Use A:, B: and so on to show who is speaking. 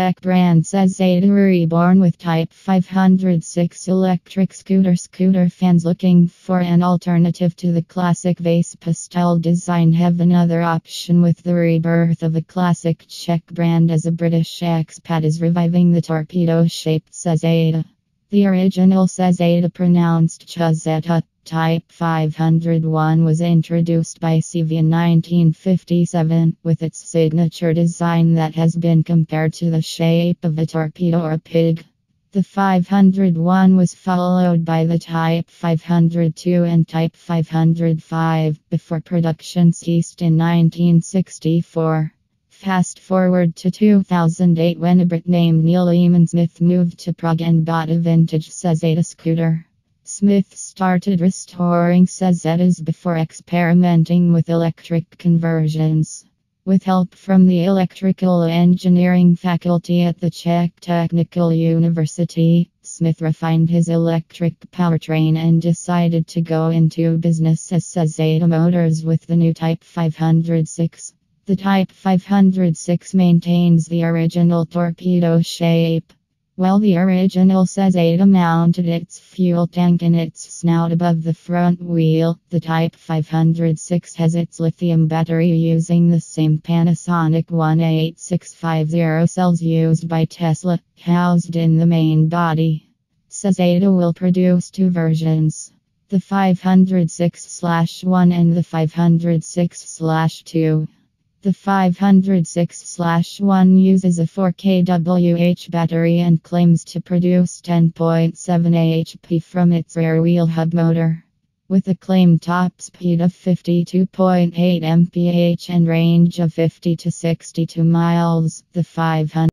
A: Czech brand Cezeta reborn with Type 506 electric scooter. Scooter fans looking for an alternative to the classic Vespa style design have another option with the rebirth of a classic Czech brand as a British expat is reviving the torpedo shaped Cezeta. The original Cezeta pronounced Chazetta. Type 501 was introduced by CV in 1957 with its signature design that has been compared to the shape of a torpedo or a pig. The 501 was followed by the Type 502 and Type 505 before production ceased in 1964. Fast forward to 2008 when a Brit named Neil Eammon Smith moved to Prague and bought a vintage Cezeta scooter. Smith started restoring Cezetas before experimenting with electric conversions. With help from the electrical engineering faculty at the Czech Technical University, Smith refined his electric powertrain and decided to go into business as Cezeta Motors with the new Type 506. The Type 506 maintains the original torpedo shape. While the original Cezeta mounted its fuel tank in its snout above the front wheel, the Type 506 has its lithium battery using the same Panasonic 18650 cells used by Tesla, housed in the main body. Cezeta will produce two versions the 506 1 and the 506 2. The 506 1 uses a 4 kWh battery and claims to produce 10.7 HP from its rear wheel hub motor. With a claimed top speed of 52.8 mph and range of 50 to 62 miles, the 500